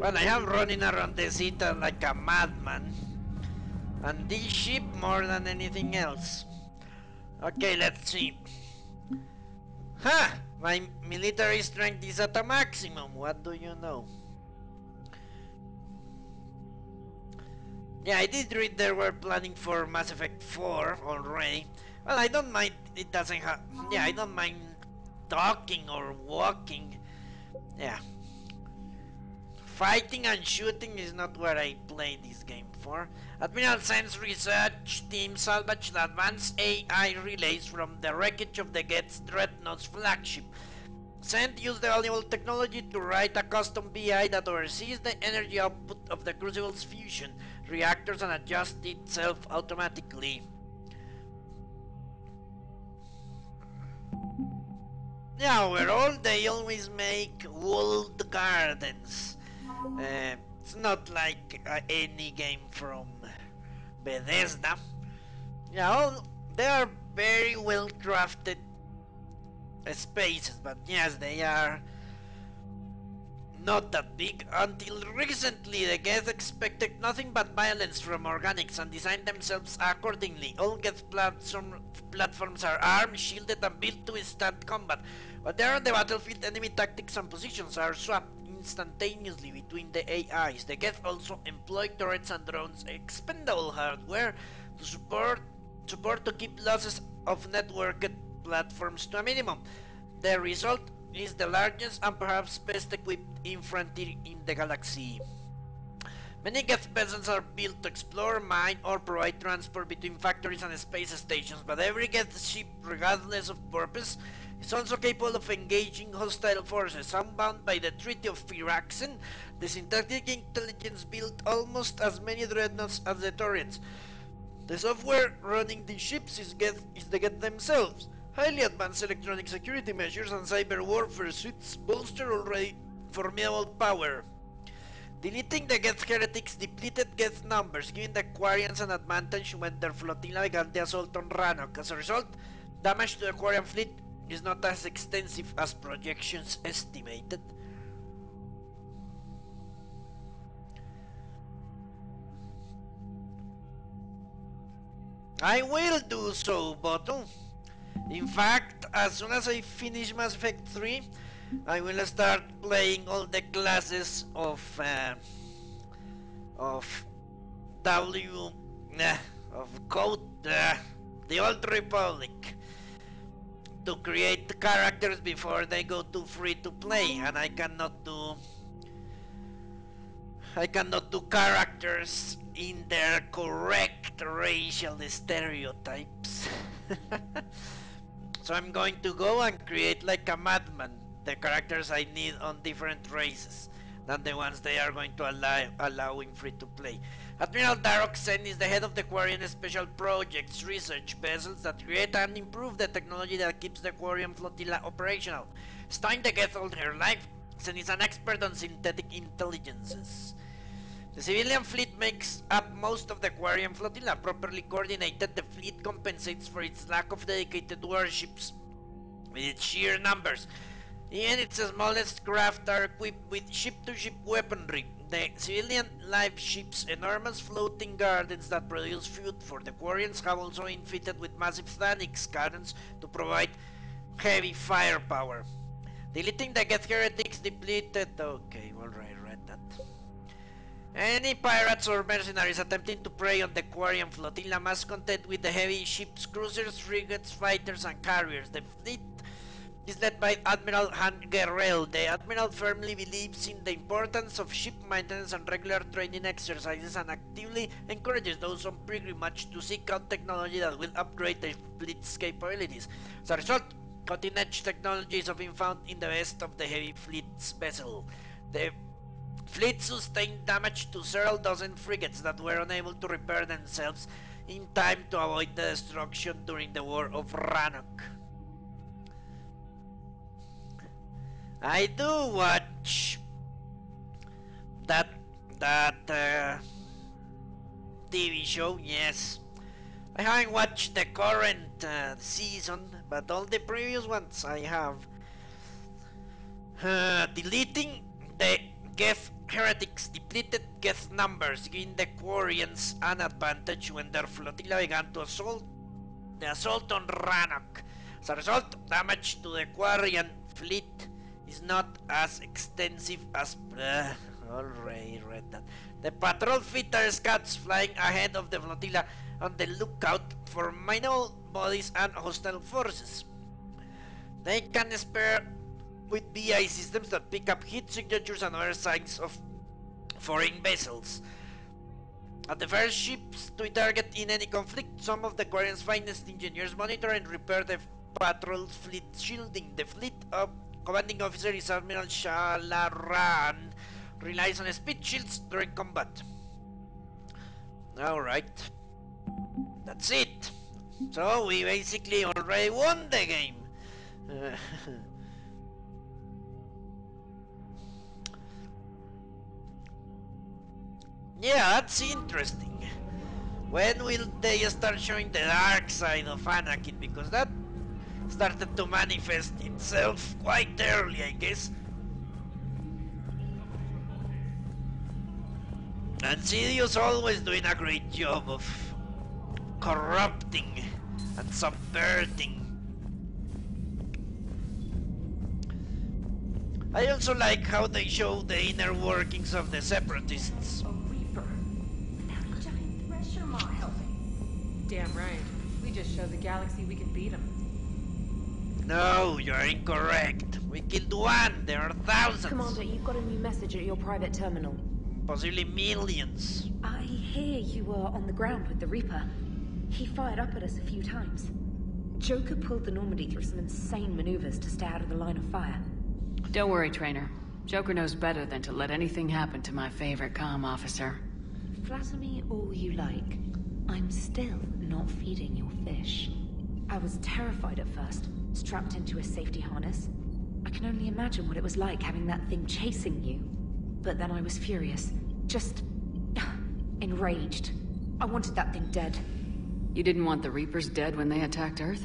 Well, I am running around the city like a madman. And this ship more than anything else. Okay, let's see. Ha! My military strength is at a maximum. What do you know? Yeah, I did read they were planning for Mass Effect 4 already. Well, I don't mind. It doesn't have. Yeah, I don't mind talking or walking. Yeah. Fighting and shooting is not what I play this game for. Admiral Xen's research team salvaged advanced AI relays from the wreckage of the Geth Dreadnought's flagship. Xen used the valuable technology to write a custom VI that oversees the energy output of the Crucible's fusion reactors and adjusts itself automatically. Yeah, overall they always make walled gardens. Uh, it's not like uh, any game from Bethesda. Yeah, all, they are very well crafted spaces, but yes, they are not that big. Until recently, the Geth expected nothing but violence from organics and designed themselves accordingly. All Geth platform, platforms are armed, shielded, and built to withstand combat. But there on the battlefield, enemy tactics and positions are swapped instantaneously between the AIs. The Geth also employ turrets and drones, expendable hardware, to support, support to keep losses of networked platforms to a minimum. The result is the largest and perhaps best equipped infantry in the galaxy. Many Geth vessels are built to explore, mine, or provide transport between factories and space stations, but every Geth ship, regardless of purpose, is also capable of engaging hostile forces. Unbound by the Treaty of Farixen, the synthetic intelligence built almost as many dreadnoughts as the turrets. The software running these ships is, Geth, is the Geth themselves. Highly advanced electronic security measures and cyber warfare suits bolster already formidable power. Deleting the Geth heretics depleted Geth numbers, giving the Quarians an advantage when their flotilla began the assault on Rannoch. As a result, damage to the Quarian fleet is not as extensive as projections estimated. I will do so, Bottle. In fact, as soon as I finish Mass Effect 3, I will start playing all the classes of uh, of W uh, of Code uh, the Old Republic to create characters before they go to free to play and I cannot do I cannot do characters in their correct racial stereotypes so I'm going to go and create like a madman the characters I need on different races than the ones they are going to allow, allow in free to play. Admiral Daro'Xen is the head of the Quarian Special Projects research vessels that create and improve the technology that keeps the Quarian flotilla operational. Stein the Geth all her life, Xen is an expert on synthetic intelligences. The civilian fleet makes up most of the Quarian flotilla. Properly coordinated, the fleet compensates for its lack of dedicated warships with its sheer numbers. Even its smallest craft are equipped with ship-to-ship -ship weaponry. The civilian life ships, enormous floating gardens that produce food for the Quarians, have also been fitted with massive Thanix cannons to provide heavy firepower. Deleting the Geth Heretics depleted... Okay, alright, read that. Any pirates or mercenaries attempting to prey on the Quarian flotilla must contend with the heavy ships, cruisers, frigates, fighters, and carriers. The fleet is led by Admiral Han Guerrell. The Admiral firmly believes in the importance of ship maintenance and regular training exercises and actively encourages those on pilgrimage to seek out technology that will upgrade the fleet's capabilities. As a result, cutting-edge technologies have been found in the best of the heavy fleet's vessel. The fleet sustained damage to several dozen frigates that were unable to repair themselves in time to avoid the destruction during the War of Rannoch. I do watch that that uh, TV show. Yes, I haven't watched the current uh, season, but all the previous ones I have. Uh, deleting the Geth heretics depleted Geth numbers, giving the Quarians an advantage when their flotilla began to assault the assault on Rannoch. As a result, damage to the Quarian fleet is not as extensive as. Uh, already read that. The patrol are scouts flying ahead of the flotilla on the lookout for minor bodies and hostile forces. They can spare with VI systems that pick up heat signatures and other signs of foreign vessels. At the first ships to target in any conflict, some of the Quarian's finest engineers monitor and repair the patrol fleet shielding. The fleet of commanding officer is Admiral Shala'Raan, relies on speed shields during combat. Alright. That's it. So we basically already won the game. Yeah, that's interesting. When will they start showing the dark side of Anakin? Because that started to manifest itself quite early, I guess. And Sidious always doing a great job of corrupting and subverting. I also like how they show the inner workings of the separatists. A reaper. That giant thresher maw helping. Damn right. We just showed the galaxy we can beat them. No, you're incorrect. We killed one, there are thousands. Commander, you've got a new message at your private terminal. Possibly millions. I hear you were on the ground with the Reaper. He fired up at us a few times. Joker pulled the Normandy through some insane maneuvers to stay out of the line of fire. Don't worry, Traynor. Joker knows better than to let anything happen to my favorite comm officer. Flatter me all you like. I'm still not feeding your fish. I was terrified at first, strapped into a safety harness. I can only imagine what it was like having that thing chasing you. But then I was furious. Just... enraged. I wanted that thing dead. You didn't want the Reapers dead when they attacked Earth?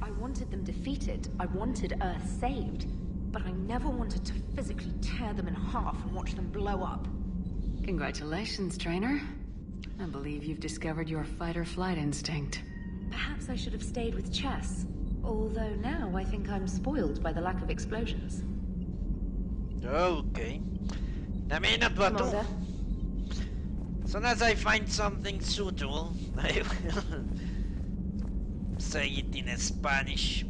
I wanted them defeated. I wanted Earth saved. But I never wanted to physically tear them in half and watch them blow up. Congratulations, Traynor. I believe you've discovered your fight-or-flight instinct. Perhaps I should have stayed with chess. Although now I think I'm spoiled by the lack of explosions. Okay. I may not what Commander, As soon as I find something suitable, I will say it in Spanish.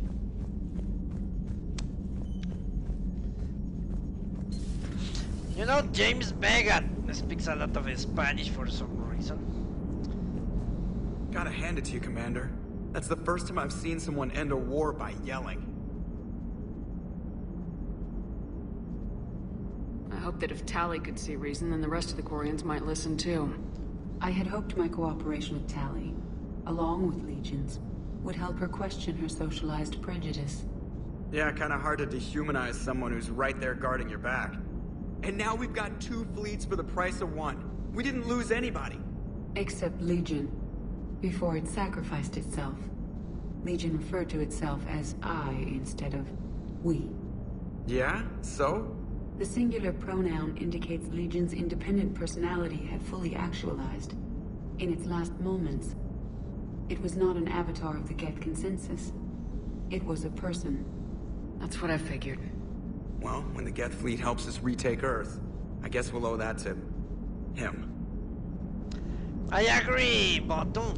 You know, James Vega speaks a lot of Spanish for some reason. Gotta hand it to you, Commander. That's the first time I've seen someone end a war by yelling. I hope that if Tali could see reason, then the rest of the Quarians might listen too. I had hoped my cooperation with Tali, along with Legions, would help her question her socialized prejudice. Yeah, kinda hard to dehumanize someone who's right there guarding your back. And now we've got two fleets for the price of one. We didn't lose anybody. Except Legion, before it sacrificed itself. Legion referred to itself as I instead of we. Yeah? So? The singular pronoun indicates Legion's independent personality had fully actualized. In its last moments, it was not an avatar of the Geth consensus. It was a person. That's what I figured. Well, when the Geth fleet helps us retake Earth, I guess we'll owe that to... him. I agree, Bottom.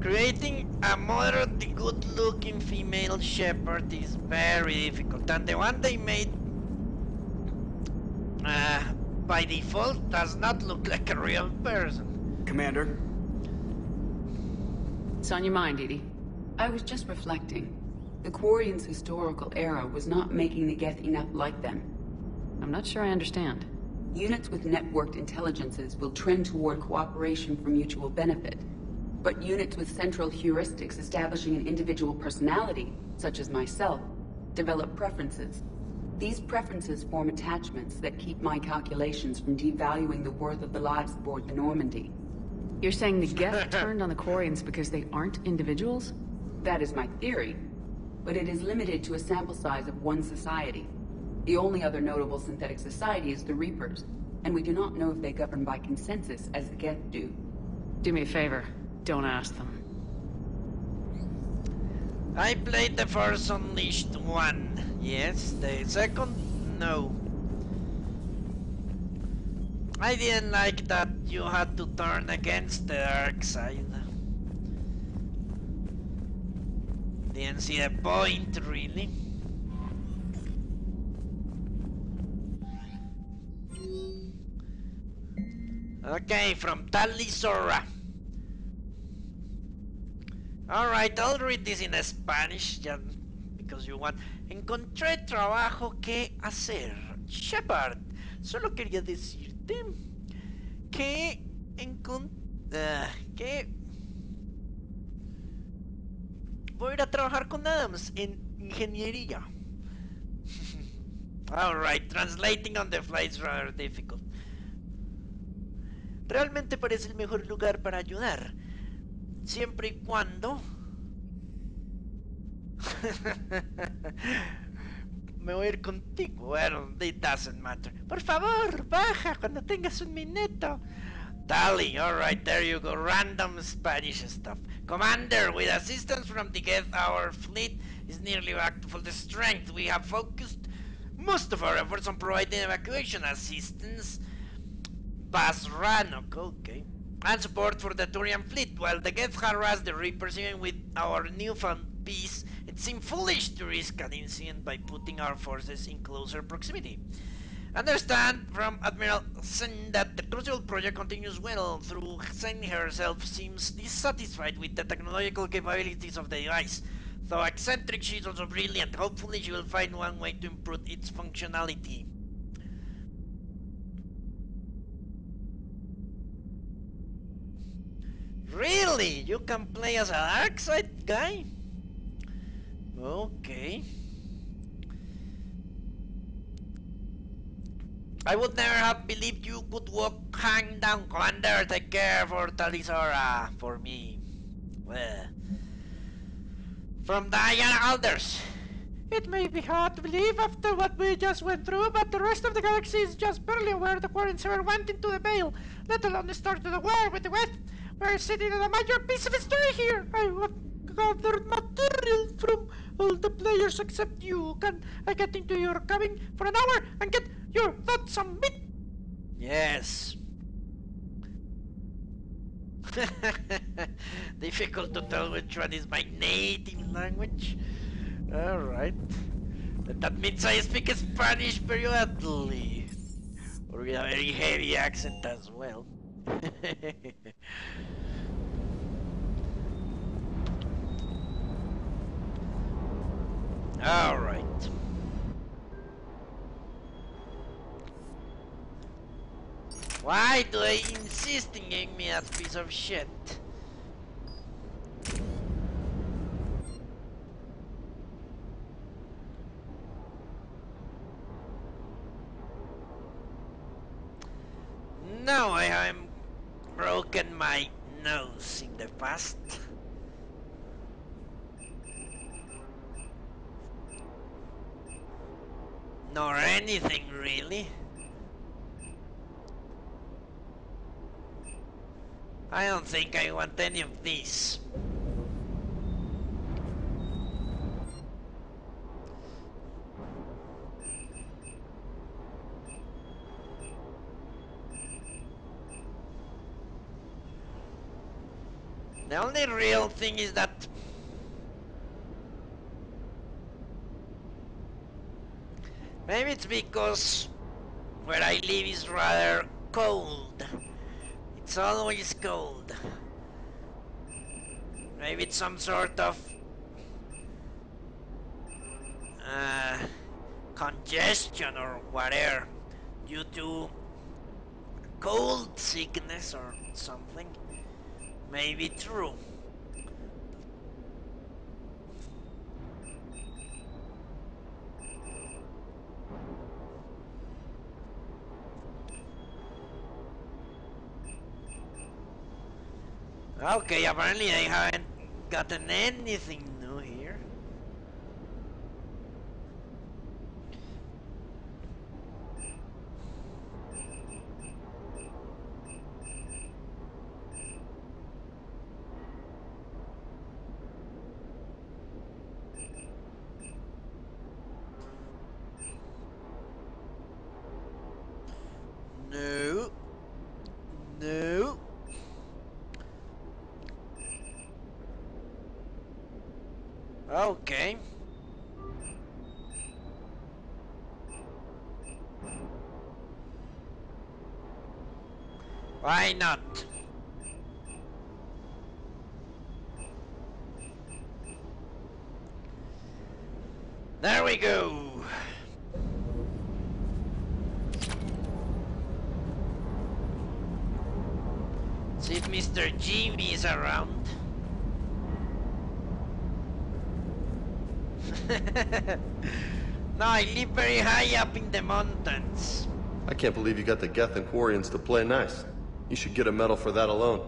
Creating a moderately good-looking female Shepard is very difficult, and the one they made uh, by default does not look like a real person. Commander, It's on your mind, EDI. I was just reflecting. The Quarians' historical era was not making the Geth enough like them. I'm not sure I understand. Units with networked intelligences will trend toward cooperation for mutual benefit. But units with central heuristics establishing an individual personality, such as myself, develop preferences. These preferences form attachments that keep my calculations from devaluing the worth of the lives aboard the Normandy. You're saying the Geth turned on the Quarians because they aren't individuals? That is my theory, but it is limited to a sample size of one society. The only other notable synthetic society is the Reapers, and we do not know if they govern by consensus as the Geth do. Do me a favor. Don't ask them. I played the first Unleashed one. Yes, the second, no. I didn't like that you had to turn against the dark side. Didn't see a point, really. Okay, from Tali'Zorah. Alright, I'll read this in Spanish, just because you want. Encontré trabajo que hacer. Shepard, solo quería decirte que encon uh, que voy a ir a trabajar con Adams en ingeniería. Alright, translating on the fly is rather difficult. Realmente parece el mejor lugar para ayudar. Siempre y cuando... Me voy a ir contigo. Well, it doesn't matter. Por favor, baja cuando tengas un minuto. Tally, alright, there you go. Random Spanish stuff. Commander, with assistance from the Geth, our fleet is nearly back to full strength. We have focused most of our efforts on providing evacuation assistance. Basranok, okay. And support for the Turian fleet. While the Geth harass the Reapers even with our newfound peace, it seemed foolish to risk an incident by putting our forces in closer proximity. Understand from Admiral Xen that the Crucible project continues well, through Xen herself seems dissatisfied with the technological capabilities of the device. Though eccentric, she is also brilliant. Hopefully she will find one way to improve its functionality. Really? You can play as a dark side guy? Okay. I would never have believed you could walk hang down, Commander. Take care for Tali'Zorah, for me. Well. From Diana Allers. It may be hard to believe after what we just went through, but the rest of the galaxy is just barely aware the Quarren ever went into the Veil, let alone started the war with the West. We're sitting on a major piece of history here. I have gathered material from all the players except you. Can I get into your cabin for an hour and get your thoughts on me? Yes. Difficult to tell which one is my native language. Alright. That means I speak Spanish periodically. Or with a very heavy accent as well. All right. Why do they insist in giving me that piece of shit? No, I am broken my nose in the past. Nor anything really. I don't think I want any of these. The only real thing is that maybe it's because where I live is rather cold. It's always cold. Maybe it's some sort of uh, congestion or whatever due to cold sickness or something. Maybe true. Okay, apparently I haven't gotten anything new here. Okay. Why not? There we go. See if Mr. Jimmy is around. no, I live very high up in the mountains. I can't believe you got the Geth and Quarians to play nice. You should get a medal for that alone.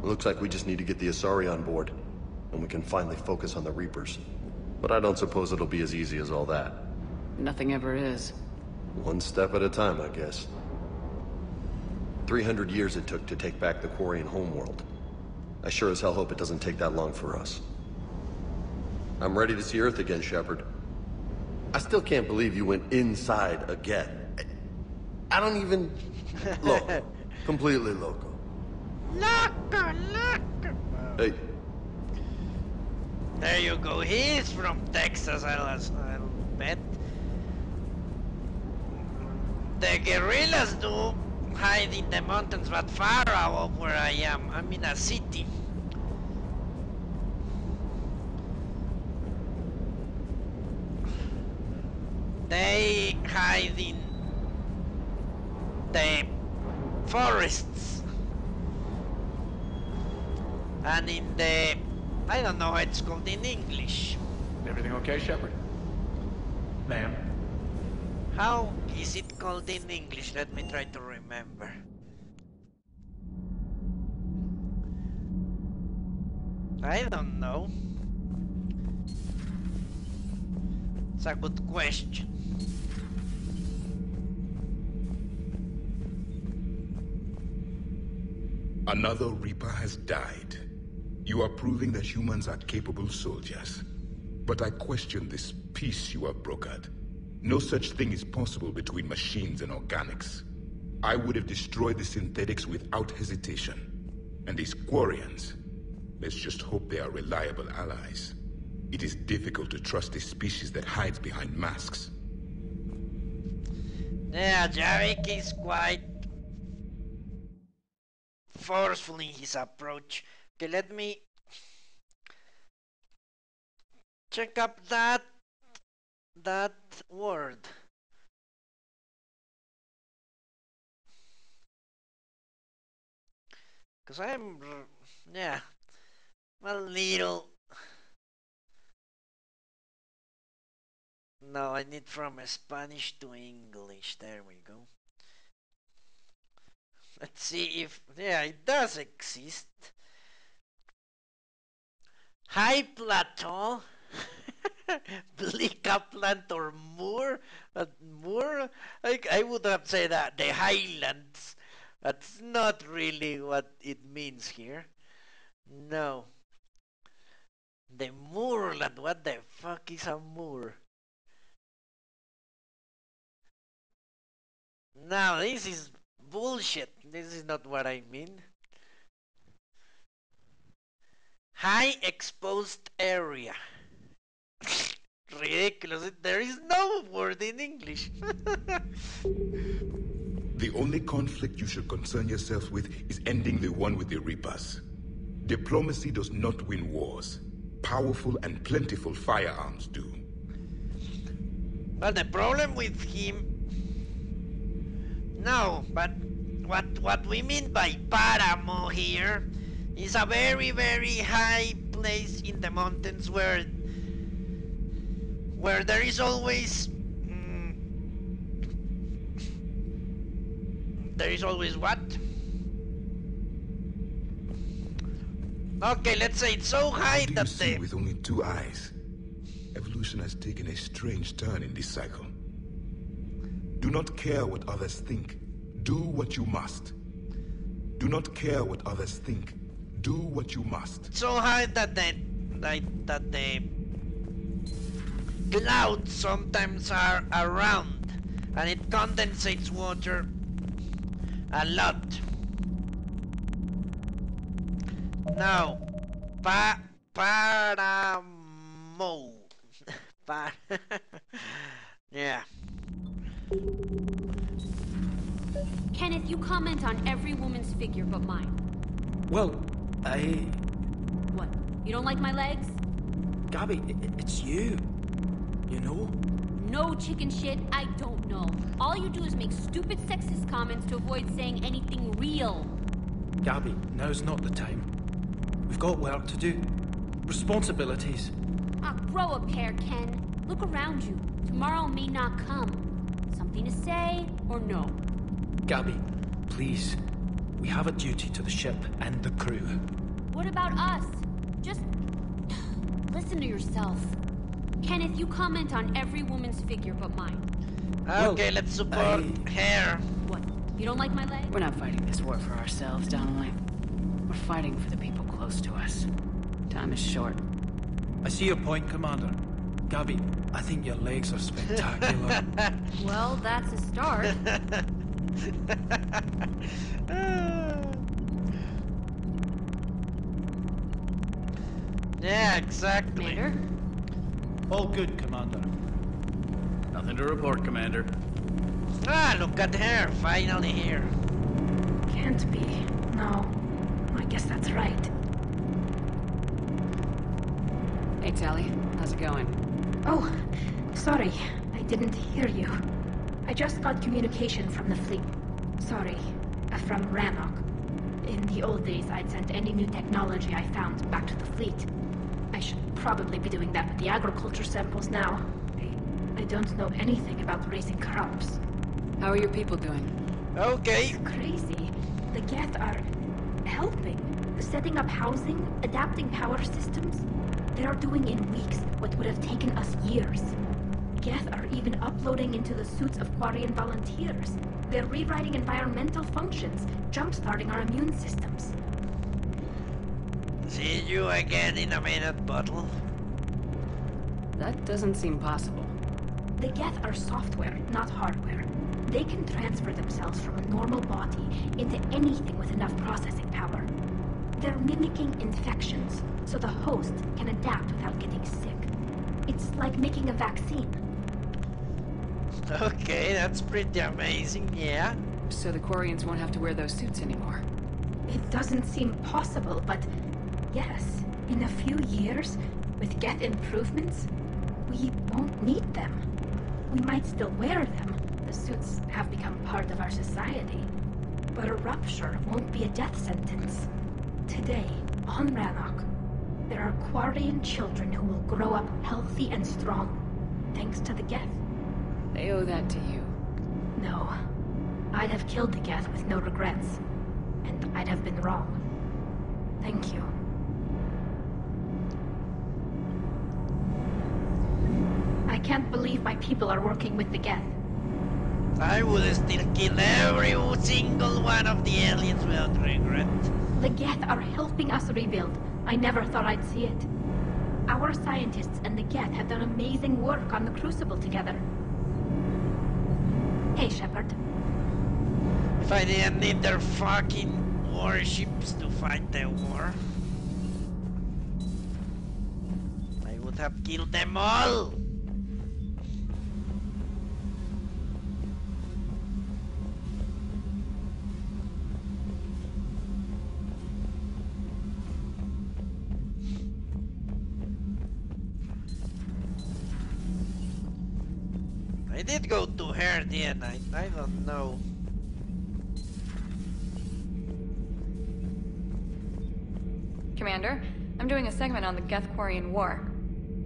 It looks like we just need to get the Asari on board, and we can finally focus on the Reapers. But I don't suppose it'll be as easy as all that. Nothing ever is. One step at a time, I guess. 300 years it took to take back the Quarian homeworld. I sure as hell hope it doesn't take that long for us. I'm ready to see Earth again, Shepard. I still can't believe you went inside again. I don't even... loco. Completely loco. Loco, loco. Hey, There you go. He's from Texas, I'll, I'll bet. The guerrillas do hide in the mountains, but far out where I am. I'm in a city. They hide in the forests and in the I don't know how it's called in English. Everything okay, Shepard? Ma'am? How is it called in English? Let me try to remember. I don't know. It's a good question. Another Reaper has died. You are proving that humans are capable soldiers. But I question this peace you have brokered. No such thing is possible between machines and organics. I would have destroyed the synthetics without hesitation. And these Quarians, let's just hope they are reliable allies. It is difficult to trust a species that hides behind masks. Yeah, Javik is quite forceful in his approach. Okay, let me check up that that word. Cause I'm yeah, a little. No, I need from Spanish to English. There we go. Let's see if yeah, it does exist. High plateau, bleak upland or moor, uh, moor. I, I would have said that the highlands. That's not really what it means here. No. The moorland. What the fuck is a moor? Now this is bullshit. This is not what I mean. High exposed area. Ridiculous. There is no word in English. The only conflict you should concern yourself with is ending the one with the Reapers. Diplomacy does not win wars. Powerful and plentiful firearms do. Well, the problem with him. No, but what what we mean by Paramo here is a very very high place in the mountains where where there is always mm, there is always what? Okay, let's say it's so high How do you that see the with only two eyes? Evolution has taken a strange turn in this cycle. Do not care what others think. Do what you must. Do not care what others think. Do what you must. so that the that, that the clouds sometimes are around and it condensates water a lot. Now, pa Paramo. Fine. yeah. You comment on every woman's figure but mine. Well, I. What? You don't like my legs? Gabby, it's you. You know? No chicken shit, I don't know. All you do is make stupid sexist comments to avoid saying anything real. Gabby, now's not the time. We've got work to do. Responsibilities. Ah, grow a pair, Ken. Look around you. Tomorrow may not come. Something to say or no? Gabby, please. We have a duty to the ship and the crew. What about us? Just listen to yourself. Kenneth, you comment on every woman's figure but mine. Okay, let's support hair. What? You don't like my legs? We're not fighting this war for ourselves, Donnelly. We're fighting for the people close to us. Time is short. I see your point, Commander. Gabby, I think your legs are spectacular. Well, that's a start. Yeah, exactly. Commander? All good, Commander. Nothing to report, Commander. Ah, look at her, finally here. Can't be. No. I guess that's right. Hey, Tali. How's it going? Oh, sorry. I didn't hear you. I just got communication from the fleet. Sorry. Uh, from Rannoch. In the old days, I'd sent any new technology I found back to the fleet. I should probably be doing that with the agriculture samples now. I, I don't know anything about raising crops. How are your people doing? Okay. It's crazy. The Geth are helping. Setting up housing, adapting power systems. They are doing in weeks what would have taken us years. Geth are even uploading into the suits of Quarian volunteers. They're rewriting environmental functions, jump-starting our immune systems. See you again in a minute, bottle. That doesn't seem possible. The Geth are software, not hardware. They can transfer themselves from a normal body into anything with enough processing power. They're mimicking infections, so the host can adapt without getting sick. It's like making a vaccine. Okay, that's pretty amazing, yeah. So the Quarians won't have to wear those suits anymore. It doesn't seem possible, but yes, in a few years, with Geth improvements, we won't need them. We might still wear them. The suits have become part of our society. But a rupture won't be a death sentence. Today, on Rannoch, there are Quarian children who will grow up healthy and strong, thanks to the Geth. They owe that to you. No. I'd have killed the Geth with no regrets. And I'd have been wrong. Thank you. I can't believe my people are working with the Geth. I would still kill every single one of the aliens without regret. The Geth are helping us rebuild. I never thought I'd see it. Our scientists and the Geth have done amazing work on the Crucible together. Hey, Shepard. If I didn't need their fucking warships to fight the war, I would have killed them all. I did go to her, didn't I? I don't know. Commander, I'm doing a segment on the Geth-Quarian War.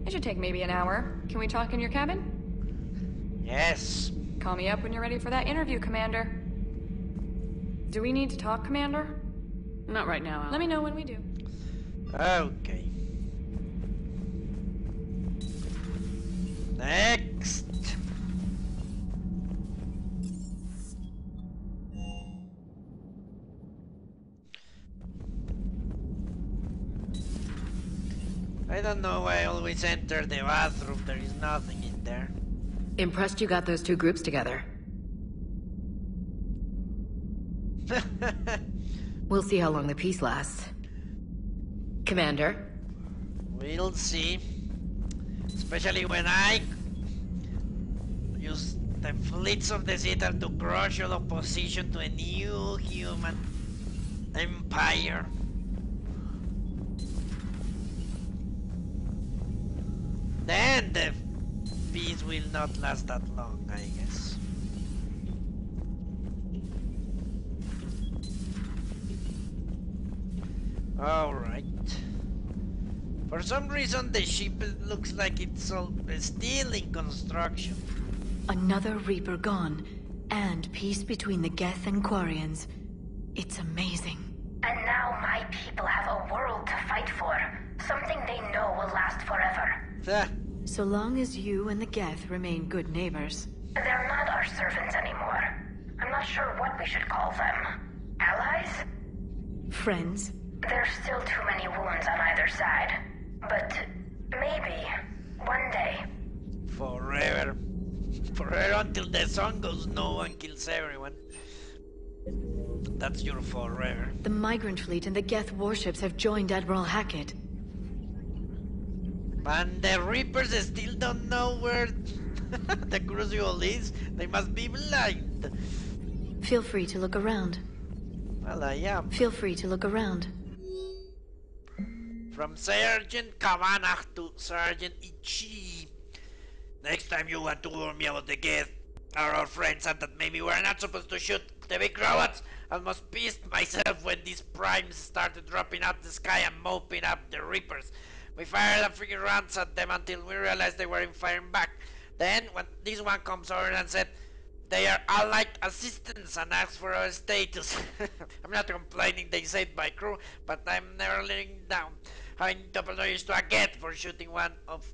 It should take maybe an hour. Can we talk in your cabin? Yes. Call me up when you're ready for that interview, Commander. Do we need to talk, Commander? Not right now, Al. Let me know when we do. Okay. Next. Don't know why I always enter the bathroom. There is nothing in there. Impressed you got those two groups together. we'll see how long the peace lasts. Commander? We'll see. Especially when I use the fleets of the Citadel to crush all opposition to a new human empire. Then the peace will not last that long, I guess. Alright. For some reason the ship looks like it's all, still in construction. Another Reaper gone, and peace between the Geth and Quarians. It's amazing. So long as you and the Geth remain good neighbors. They're not our servants anymore. I'm not sure what we should call them. Allies? Friends? There's still too many wounds on either side. But maybe one day. Forever. Forever until the sun goes no and kills everyone. That's your forever. The migrant fleet and the Geth warships have joined Admiral Hackett. And the Reapers still don't know where the Crucible is. They must be blind. Feel free to look around. Well, I am. Feel free to look around. From Sergeant Kavanagh to Sergeant Ichi. Next time you want to warn me about the are our friends and that maybe we're not supposed to shoot the big robots. I almost pissed myself when these primes started dropping out the sky and moping up the Reapers. We fired a few rounds at them until we realized they weren't firing back. Then, when this one comes over and said, they are allied assistants and asked for our status. I'm not complaining they saved my crew, but I'm never letting down. Having double noise to a get for shooting one of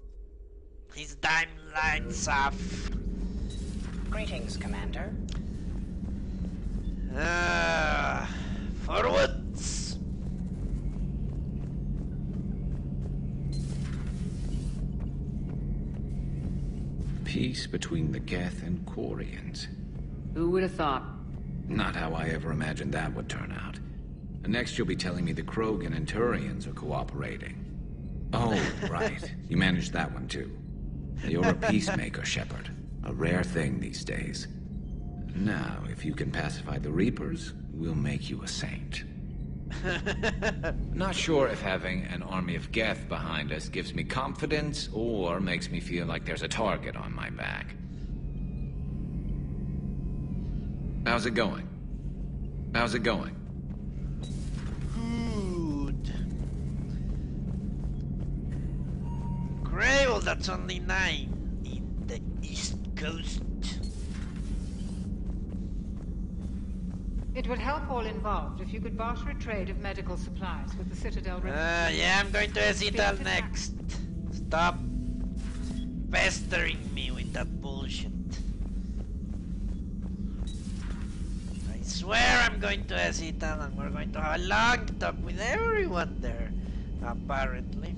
his dime lights off. Greetings, Commander. Ah, forwards! Peace between the Geth and Quarians. Who would have thought? Not how I ever imagined that would turn out. Next you'll be telling me the Krogan and Turians are cooperating. Oh, right. You managed that one too. You're a peacemaker, Shepard. A rare thing these days. Now, if you can pacify the Reapers, we'll make you a saint. Not sure if having an army of Geth behind us gives me confidence or makes me feel like there's a target on my back. How's it going? How's it going? Good. Gravel, that's only nine in the East Coast. It would help all involved if you could barter a trade of medical supplies with the Citadel Uh, yeah, I'm going to Esital next. Stop pestering me with that bullshit. I swear I'm going to Esital and we're going to have a long talk with everyone there, apparently.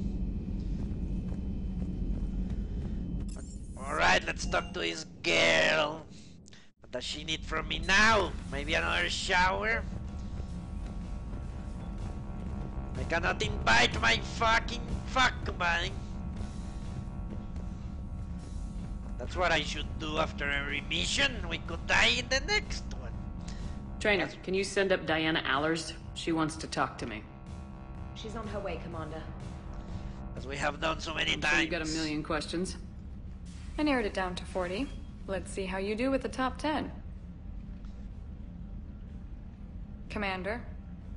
Alright, let's talk to his girl. What does she need from me now? Maybe another shower? I cannot invite my fucking fuck buddy. That's what I should do after every mission. We could die in the next one. Traynor, can you send up Diana Allers? She wants to talk to me. She's on her way, Commander. As we have done so many I'm times. sure you got a million questions. I narrowed it down to 40. Let's see how you do with the top 10. Commander,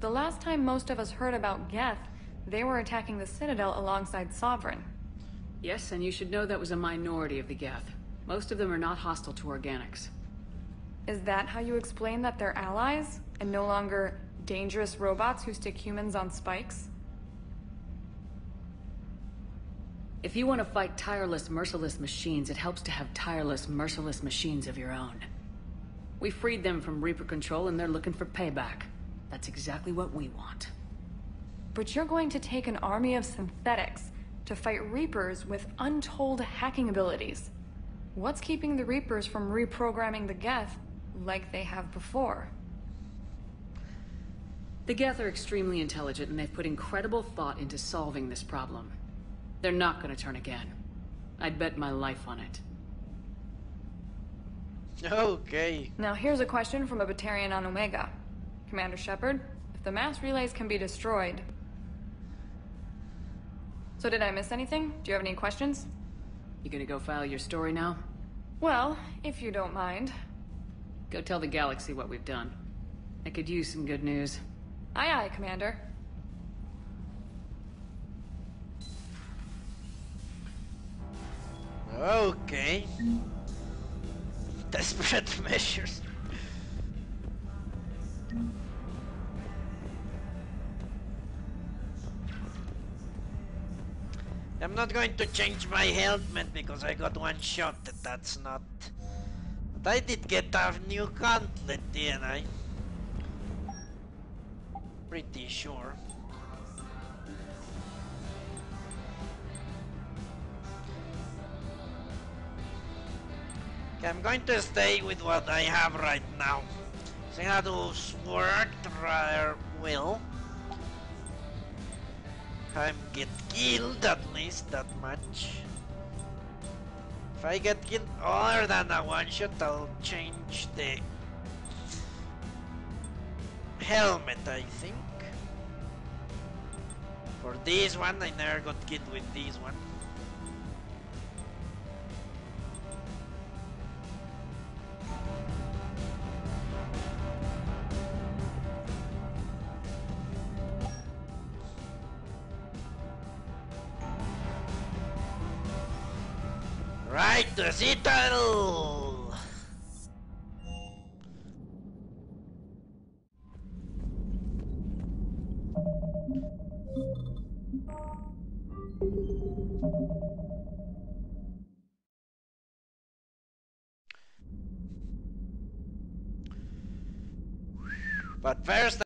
the last time most of us heard about Geth, they were attacking the Citadel alongside Sovereign. Yes, and you should know that was a minority of the Geth. Most of them are not hostile to organics. Is that how you explain that they're allies, and no longer dangerous robots who stick humans on spikes? If you want to fight tireless, merciless machines, it helps to have tireless, merciless machines of your own. We freed them from Reaper control and they're looking for payback. That's exactly what we want. But you're going to take an army of synthetics to fight Reapers with untold hacking abilities. What's keeping the Reapers from reprogramming the Geth like they have before? The Geth are extremely intelligent and they've put incredible thought into solving this problem. They're not gonna turn again. I'd bet my life on it. Okay. Now here's a question from a Batarian on Omega. Commander Shepard, if the mass relays can be destroyed... So did I miss anything? Do you have any questions? You gonna go file your story now? Well, if you don't mind. Go tell the galaxy what we've done. I could use some good news. Aye aye, Commander. Okay. Desperate measures. I'm not going to change my helmet because I got one shot. That's not... But I did get a new gauntlet, didn't I? Pretty sure. I'm going to stay with what I have right now. See how those worked rather well. I get killed at least that much. If I get killed other than a one shot, I'll change the helmet, I think. For this one, I never got killed with this one. Right! But first